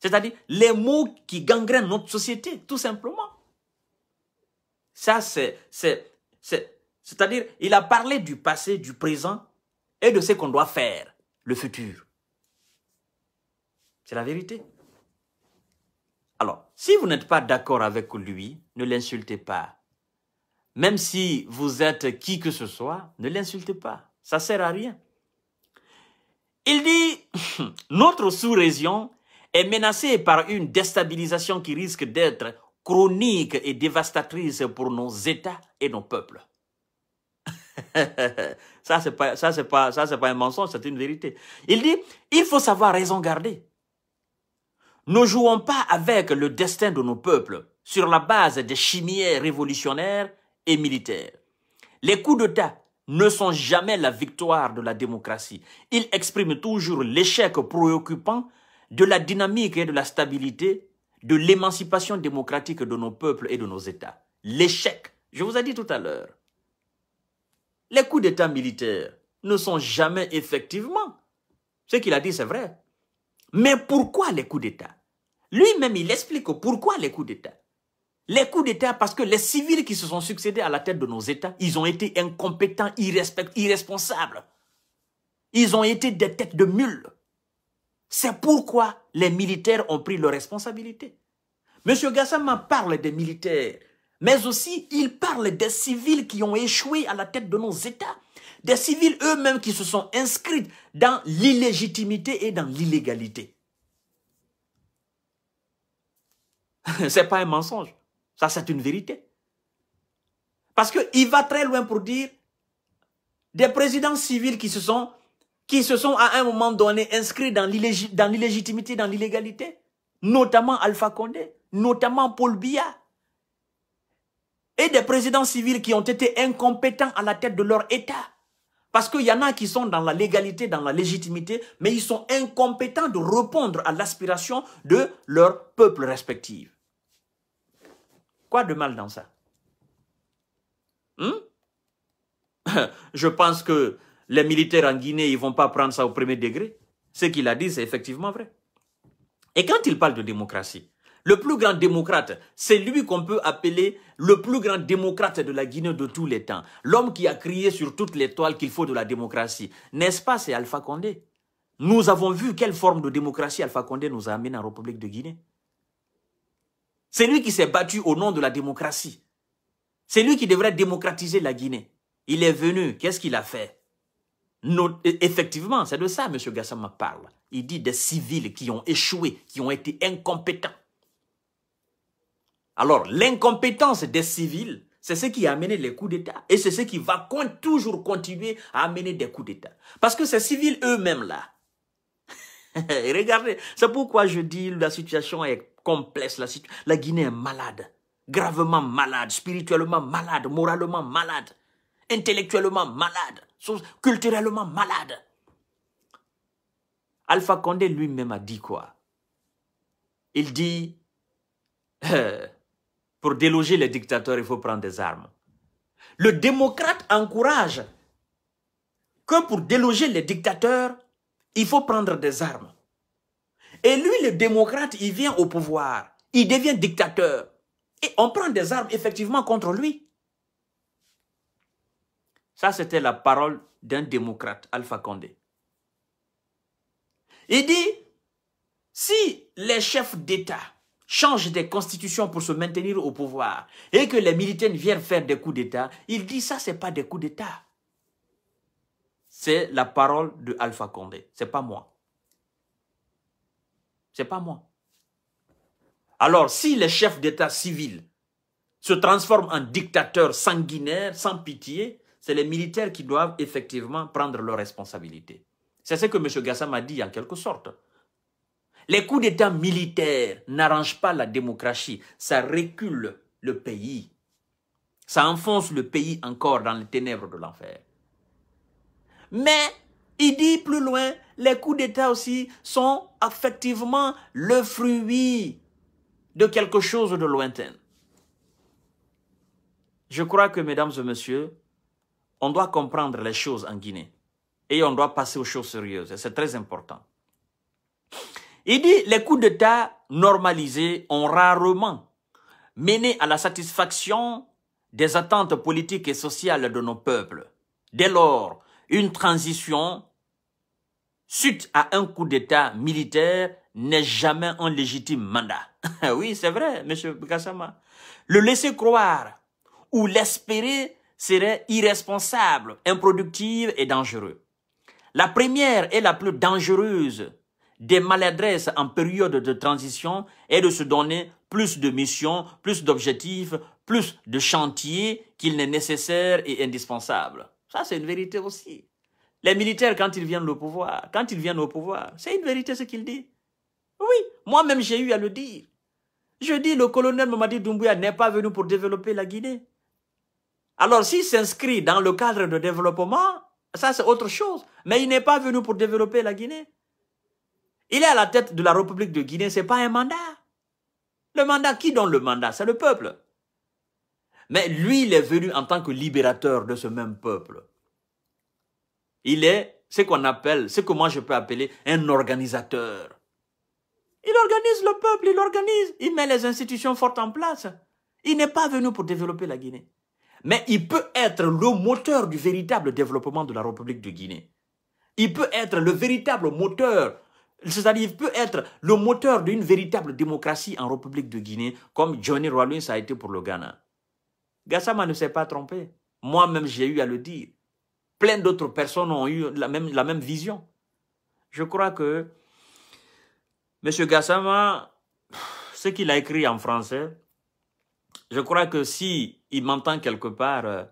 [SPEAKER 1] C'est-à-dire les mots qui gangrènent notre société, tout simplement. Ça, c'est, c'est, c'est-à-dire, il a parlé du passé, du présent et de ce qu'on doit faire. le futur. C'est la vérité. Alors, si vous n'êtes pas d'accord avec lui, ne l'insultez pas. Même si vous êtes qui que ce soit, ne l'insultez pas. Ça sert à rien. Il dit, <laughs> notre sous-région est menacée par une déstabilisation qui risque d'être chronique et dévastatrice pour nos États et nos peuples. <laughs> ça, c'est pas, pas, pas un mensonge, c'est une vérité. Il dit, il faut savoir raison garder. Ne jouons pas avec le destin de nos peuples sur la base des chimières révolutionnaires et militaires. Les coups d'État ne sont jamais la victoire de la démocratie. Ils expriment toujours l'échec préoccupant de la dynamique et de la stabilité de l'émancipation démocratique de nos peuples et de nos États. L'échec, je vous ai dit tout à l'heure, les coups d'État militaires ne sont jamais effectivement. Ce qu'il a dit, c'est vrai. Mais pourquoi les coups d'État? Lui-même, il explique pourquoi les coups d'État. Les coups d'État, parce que les civils qui se sont succédés à la tête de nos États, ils ont été incompétents, irresponsables. Ils ont été des têtes de mules. C'est pourquoi les militaires ont pris leurs responsabilités. Monsieur Gassama parle des militaires, mais aussi il parle des civils qui ont échoué à la tête de nos États. Des civils eux-mêmes qui se sont inscrits dans l'illégitimité et dans l'illégalité. <laughs> C'est pas un mensonge. Ça, c'est une vérité. Parce qu'il va très loin pour dire des présidents civils qui se sont, qui se sont à un moment donné inscrits dans l'illégitimité, dans l'illégalité, notamment Alpha Condé, notamment Paul Biya, et des présidents civils qui ont été incompétents à la tête de leur État. Parce qu'il y en a qui sont dans la légalité, dans la légitimité, mais ils sont incompétents de répondre à l'aspiration de leur peuple respectif. Quoi de mal dans ça? Hmm? <laughs> Je pense que les militaires en Guinée, ils vont pas prendre ça au premier degré. Ce qu'il a dit, c'est effectivement vrai. Et quand il parle de démocratie, le plus grand démocrate, c'est lui qu'on peut appeler le plus grand démocrate de la Guinée de tous les temps. L'homme qui a crié sur toutes les toiles qu'il faut de la démocratie. N'est-ce pas, c'est Alpha Condé? Nous avons vu quelle forme de démocratie Alpha Condé nous a amené en République de Guinée. C'est lui qui s'est battu au nom de la démocratie. C'est lui qui devrait démocratiser la Guinée. Il est venu, qu'est-ce qu'il a fait? E, Effectivement, c'est de ça M. Gassama parle. Il dit des civils qui ont échoué, qui ont été incompétents. Alors, l'incompétence des civils, c'est ce qui a amené les coups d'État. Et c'est ce qui va toujours continuer à amener des coups d'État. Parce que ces civils eux-mêmes là, <laughs> regardez, c'est pourquoi je dis la situation est complexe. La Guinée est malade, gravement malade, spirituellement malade, moralement malade, intellectuellement malade, culturellement malade. Alpha Condé lui-même a dit quoi? Il dit, euh, pour déloger les dictateurs, il faut prendre des armes. Le démocrate encourage que pour déloger les dictateurs, il faut prendre des armes. Et lui, le démocrate, il vient au pouvoir. Il devient dictateur. Et on prend des armes effectivement contre lui. Ça, c'était la parole d'un démocrate, Alpha Condé. Il dit, si les chefs d'État changent des constitutions pour se maintenir au pouvoir et que les militaires viennent faire des coups d'État, il dit ça, c'est pas des coups d'État. C'est la parole de Condé, c'est pas moi. C'est pas moi. Alors, si les chefs d'État civils se transforment en dictateurs sanguinaires, sans pitié, c'est les militaires qui doivent effectivement prendre leurs responsabilités. C'est ce que M. Gassam a dit en quelque sorte. Les coups d'État militaires n'arrangent pas la démocratie, ça recule le pays. Ça enfonce le pays encore dans les ténèbres de l'enfer. Mais il dit plus loin, les coups d'État aussi sont effectivement le fruit de quelque chose de lointain. Je crois que, mesdames et messieurs, on doit comprendre les choses en Guinée. Et on doit passer aux choses sérieuses. C'est très important. Il dit, les coups d'État normalisés ont rarement mené à la satisfaction des attentes politiques et sociales de nos peuples. Dès lors, une transition suite à un coup d'État militaire n'est jamais un légitime mandat. <laughs> oui, c'est vrai, monsieur Gassama. Le laisser croire ou l'espérer serait irresponsable, improductive et dangereux. La première et la plus dangereuse des maladresses en période de transition est de se donner plus de missions, plus d'objectifs, plus de chantiers qu'il n'est nécessaire et indispensable. Ça, c'est une vérité aussi. Les militaires, quand ils viennent au pouvoir, quand ils viennent au pouvoir, c'est une vérité ce qu'ils disent. Oui, moi-même j'ai eu à le dire. Je dis, le colonel Mamadi Doumbouya n'est pas venu pour développer la Guinée. Alors, s'il s'inscrit dans le cadre de développement, ça c'est autre chose. Mais il n'est pas venu pour développer la Guinée. Il est à la tête de la République de Guinée, ce n'est pas un mandat. Le mandat, qui donne le mandat? C'est le peuple. Mais lui, il est venu en tant que libérateur de ce même peuple. Il est ce qu'on appelle, ce que moi je peux appeler un organisateur. Il organise le peuple, il organise, il met les institutions fortes en place. Il n'est pas venu pour développer la Guinée. Mais il peut être le moteur du véritable développement de la République de Guinée. Il peut être le véritable moteur, c'est-à-dire peut être le moteur d'une véritable démocratie en République de Guinée, comme Johnny Rawlings a été pour le Ghana. Gassama ne s'est pas trompé. Moi-même, j'ai eu à le dire. Plein d'autres personnes ont eu la même, la même vision. Je crois que M. Gassama, ce qu'il a écrit en français, je crois que si il m'entend quelque part, euh,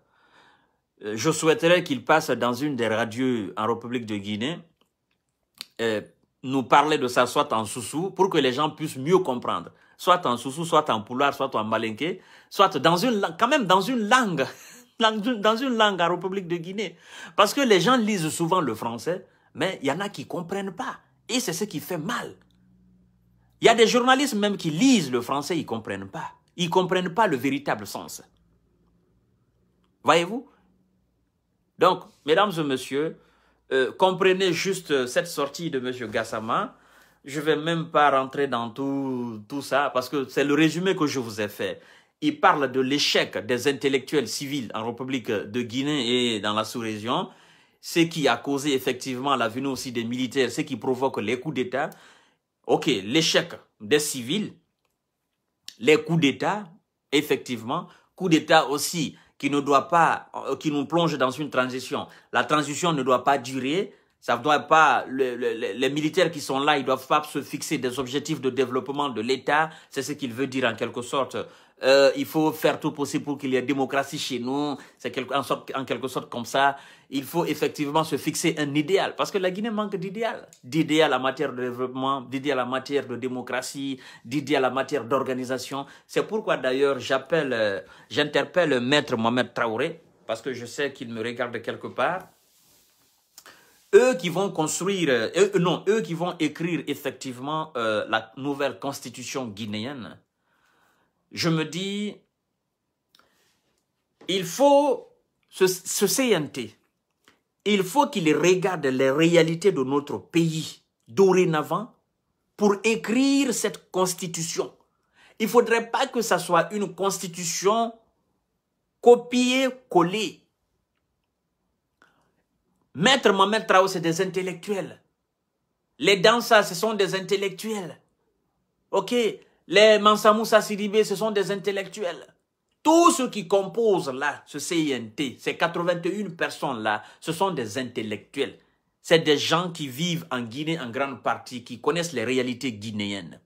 [SPEAKER 1] je souhaiterais qu'il passe dans une des radios en République de Guinée, et nous parler de ça soit en soussou, pour que les gens puissent mieux comprendre. Soit en soussou, soit en poulard, soit en malinké, soit dans une quand même dans une langue, <laughs> dans une langue en République de Guinée. Parce que les gens lisent souvent le français, mais il y en a qui comprennent pas. Et c'est ce qui fait mal. Il y a des journalistes même qui lisent le français, ils ne comprennent pas. Ils ne comprennent pas le véritable sens. Voyez-vous? Donc, mesdames et messieurs, euh, comprenez juste cette sortie de M. Gassama. Je ne vais même pas rentrer dans tout, tout ça parce que c'est le résumé que je vous ai fait. Il parle de l'échec des intellectuels civils en République de Guinée et dans la sous-région, ce qui a causé effectivement la venue aussi des militaires, ce qui provoque les coups d'État. Ok, l'échec des civils, les coups d'État, effectivement, coups d'État aussi qui ne doit pas, euh, qui nous plonge dans une transition. La transition ne doit pas durer. Ça doit pas, les militaires qui sont là, ils doivent pas se fixer des objectifs de développement de l'État. C'est ce qu'il veut dire en quelque sorte. Euh, il faut faire tout possible pour qu'il y ait démocratie chez nous. C'est en, en quelque sorte comme ça. Il faut effectivement se fixer un idéal. Parce que la Guinée manque d'idéal. D'idéal en matière de développement, d'idéal en matière de démocratie, d'idéal en matière d'organisation. C'est pourquoi d'ailleurs j'appelle, euh, j'interpelle maître Mohamed Traoré, parce que je sais qu'il me regarde quelque part. Eux qui vont construire, euh, non, eux qui vont écrire effectivement la nouvelle constitution guinéenne, je me dis, il faut ce, CNT, il faut qu'il regarde les réalités de notre pays dorénavant pour écrire cette constitution. Il ne faudrait pas que ce soit une constitution copiée-collée. Maître Mohamed Traoré, c'est des intellectuels. Les danseurs, ce sont des intellectuels. Ok? Les Mansamoussa Sidibé, ce sont des intellectuels. Tous ceux qui composent là, ce CINT, ces 81 personnes-là, ce sont des intellectuels. C'est des gens qui vivent en Guinée en grande partie, qui connaissent les réalités guinéennes.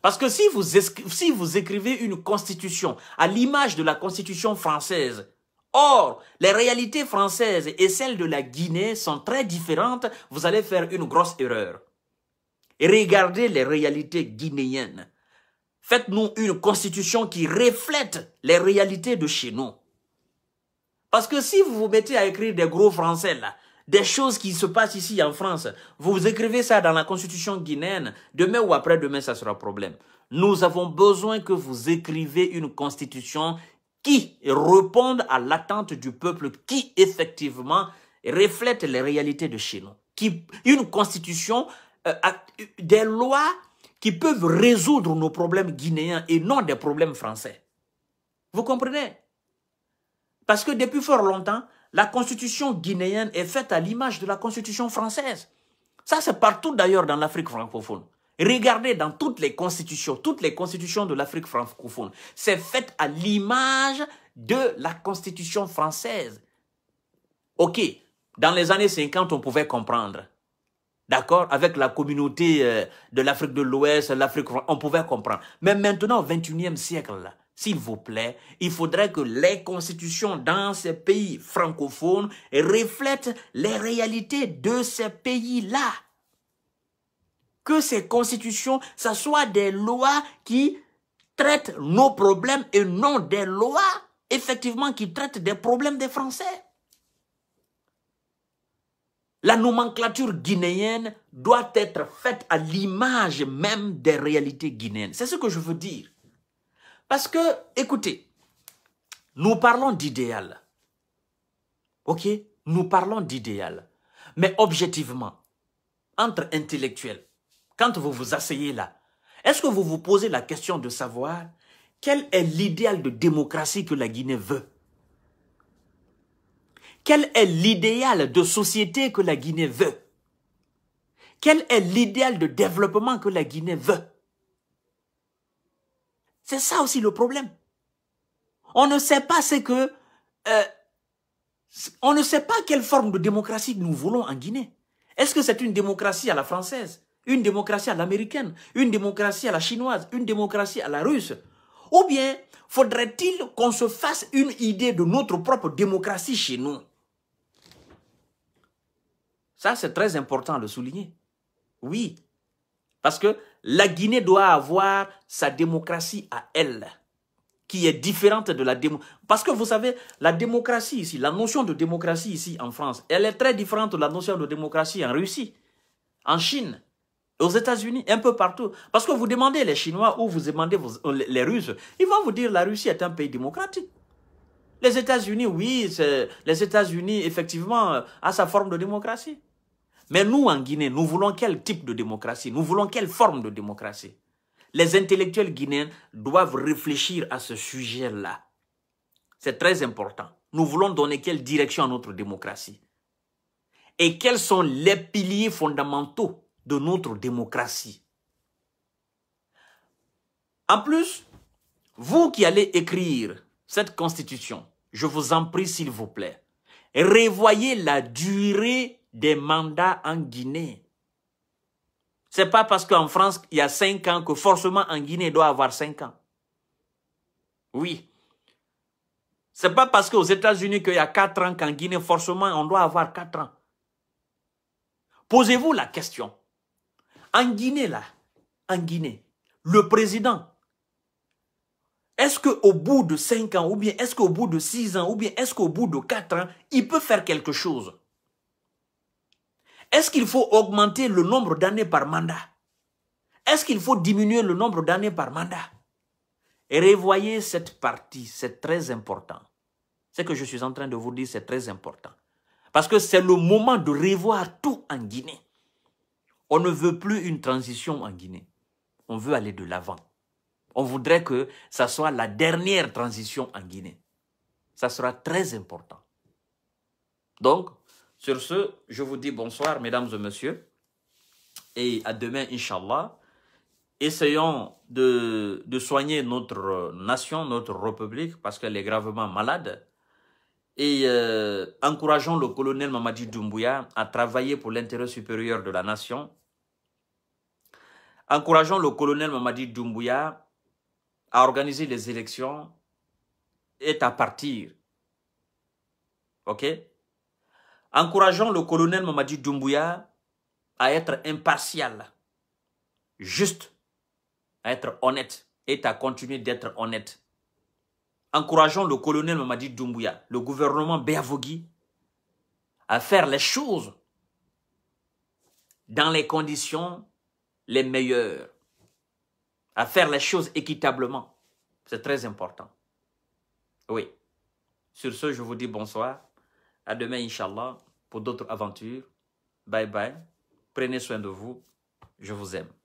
[SPEAKER 1] Parce que si vous écrivez une constitution à l'image de la constitution française, or, les réalités françaises et celles de la Guinée sont très différentes, vous allez faire une grosse erreur. Regardez les réalités guinéennes. Faites-nous une constitution qui reflète les réalités de chez nous. Parce que si vous vous mettez à écrire des gros français des choses qui se passent ici en France, vous écrivez ça dans la constitution guinéenne, demain ou après-demain, ça sera problème. Nous avons besoin que vous écrivez une constitution qui réponde à l'attente du peuple, qui effectivement reflète les réalités de chez nous. Qui, une constitution, euh, des lois qui peuvent résoudre nos problèmes guinéens et non des problèmes français. Vous comprenez? Parce que depuis fort longtemps, la constitution guinéenne est faite à l'image de la constitution française. Ça, c'est partout d'ailleurs dans l'Afrique francophone. Regardez dans toutes les constitutions, toutes les constitutions de l'Afrique francophone, c'est fait à l'image de la constitution française. Ok, dans les années 50, on pouvait comprendre. D'accord? Avec la communauté euh, de l'Afrique de l'Ouest, l'Afrique, on pouvait comprendre. Mais maintenant, au 21e siècle, s'il vous plaît, il faudrait que les constitutions dans ces pays francophones reflètent les réalités de ces pays-là. Que ces constitutions, ce soit des lois qui traitent nos problèmes et non des lois, effectivement, qui traitent des problèmes des Français. La nomenclature guinéenne doit être faite à l'image même des réalités guinéennes. C'est ce que je veux dire. Parce que, écoutez, nous parlons d'idéal. OK? Nous parlons d'idéal. Mais objectivement, entre intellectuels, quand vous vous asseyez là, est-ce que vous vous posez la question de savoir quel est l'idéal de démocratie que la Guinée veut? Quel est l'idéal de société que la Guinée veut? Quel est l'idéal de développement que la Guinée veut? C'est ça aussi le problème. On ne sait pas ce que... Euh, on ne sait pas quelle forme de démocratie nous voulons en Guinée. Est-ce que c'est une démocratie à la française? Une démocratie à l'américaine Une démocratie à la chinoise Une démocratie à la russe Ou bien faudrait-il qu'on se fasse une idée de notre propre démocratie chez nous? Ça, c'est très important de le souligner. Oui. Parce que la Guinée doit avoir sa démocratie à elle, qui est différente de la démocratie. Parce que vous savez, la démocratie ici, la notion de démocratie ici en France, elle est très différente de la notion de démocratie en Russie, en Chine, aux États-Unis, un peu partout. Parce que vous demandez les Chinois ou vous demandez les Russes, ils vont vous dire la Russie est un pays démocratique. Les États-Unis, oui, les États-Unis, effectivement, euh, a sa forme de démocratie. Mais nous, en Guinée, nous voulons quel type de démocratie? Nous voulons quelle forme de démocratie? Les intellectuels guinéens doivent réfléchir à ce sujet-là. C'est très important. Nous voulons donner quelle direction à notre démocratie? Et quels sont les piliers fondamentaux de notre démocratie En plus, vous qui allez écrire cette constitution, je vous en prie s'il vous plaît, revoyez la durée des mandats en Guinée. C'est pas parce qu'en France, il y a cinq ans que forcément en Guinée, il doit avoir cinq ans. Oui. C'est pas parce qu'aux États-Unis qu'il y a quatre ans qu'en Guinée, forcément, on doit avoir quatre ans. Posez-vous la question. En Guinée, là, en Guinée, le président, est-ce qu'au bout de cinq ans, ou bien est-ce qu'au bout de six ans, ou bien est-ce qu'au bout de quatre ans, il peut faire quelque chose? Est-ce qu'il faut augmenter le nombre d'années par mandat? Est-ce qu'il faut diminuer le nombre d'années par mandat? Et revoyez cette partie, c'est très important. Ce que je suis en train de vous dire, c'est très important. Parce que c'est le moment de revoir tout en Guinée. On ne veut plus une transition en Guinée. On veut aller de l'avant. On voudrait que ça soit la dernière transition en Guinée. Ça sera très important. Donc, sur ce, je vous dis bonsoir, mesdames et messieurs, et à demain, Inch'Allah. Essayons de, soigner notre nation, notre république, parce qu'elle est gravement malade. Et euh, encourageons le colonel Mamadi Doumbouya à travailler pour l'intérêt supérieur de la nation. Encourageons le colonel Mamadi Doumbouya à organiser les élections et à partir. OK? Encourageons le colonel Mamadi Doumbouya à être impartial, juste, à être honnête et à continuer d'être honnête. Encourageons le colonel Mamadi Doumbouya, le gouvernement Béavogui, à faire les choses dans les conditions les meilleures, à faire les choses équitablement. C'est très important. Oui. Sur ce, je vous dis bonsoir. À demain, Inch'Allah, pour d'autres aventures. Bye bye. Prenez soin de vous. Je vous aime.